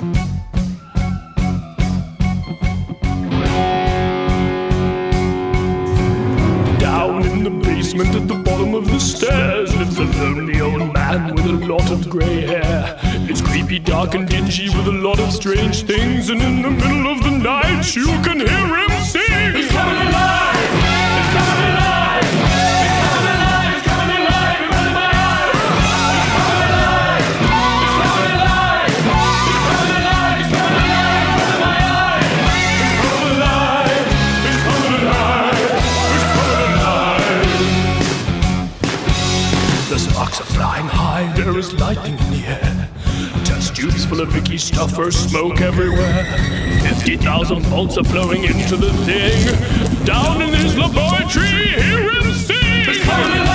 Down in the basement at the bottom of the stairs lives a lonely old man with a lot of grey hair. It's creepy, dark, and dingy with a lot of strange things, and in the middle of the night you can hear him sing. He's coming alive! There is lightning in the air. Test tubes full of Vicky stuffer, smoke everywhere. 50,000 volts are flowing into the thing. Down in his laboratory, hear him sing!